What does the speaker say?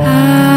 I